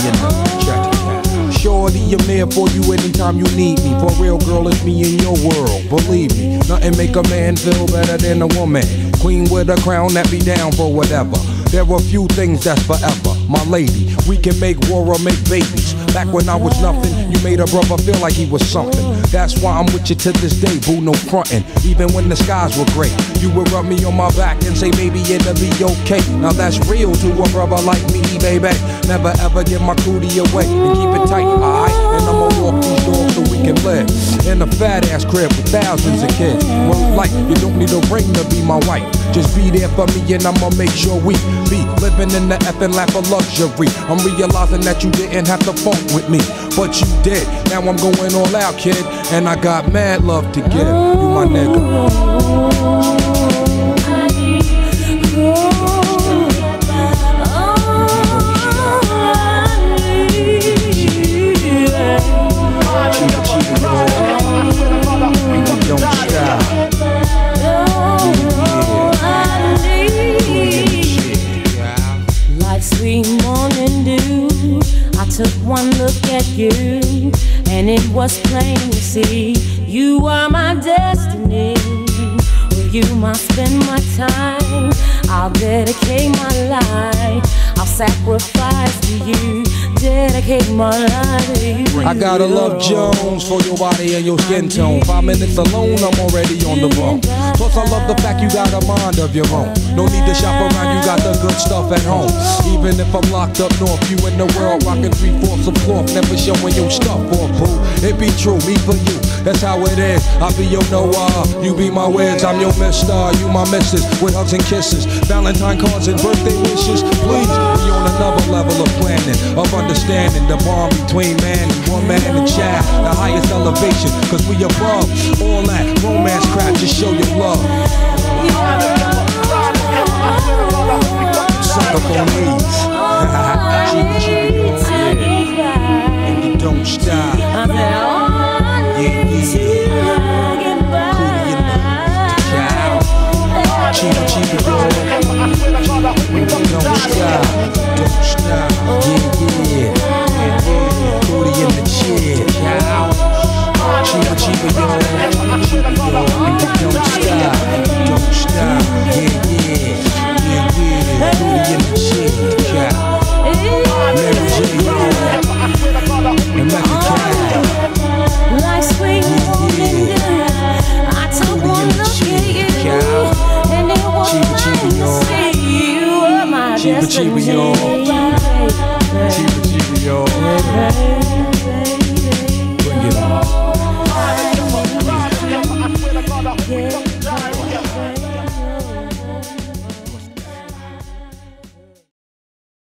In the check. Shorty, I'm there for you anytime you need me. For real, girl, it's me in your world. Believe me, nothing make a man feel better than a woman. Queen with a crown that be down for whatever. There are few things that's forever. My lady, we can make war or make babies. Back when I was nothing, you made a brother feel like he was something. That's why I'm with you to this day, boo, no frontin'. Even when the skies were gray, you would rub me on my back and say, baby, it'll be okay. Now that's real to a brother like me, baby. Never ever give my cootie away and keep it tight, alright? And I'ma walk these doors so we can live in a fat ass crib with thousands of kids. Word like you don't need a ring to be my wife. Just be there for me and I'ma make sure we be living in the effing lap of luxury. I'm realizing that you didn't have to funk with me, but you did. Now I'm going all out, kid, and I got mad love to give. You my nigga. Took one look at you, and it was plain to see you are my destiny. With you, I spend my time. I'll dedicate my life. I'll sacrifice to you, dedicate my life to you. I gotta love Jones for your body and your skin tone. Five minutes alone, I'm already on the bone. Plus, I love the fact you got a mind of your own. No need to shop around, you got the good stuff at home. Even if I'm locked up north, you in the world rocking three fourths of cloth, never showing your stuff or boo. It be true, me for you, that's how it is. I be your Noah, you be my Wiz, I'm your Mister, you my Missus, with hugs and kisses, Valentine cards and birthday wishes. Please, we on another level of planning, of understanding the bond between man and woman and child, the highest elevation, cause we above all that romance crap, just show your love. Suck up on these. Chiba yo. Chiba Chiba yo. Bring it on.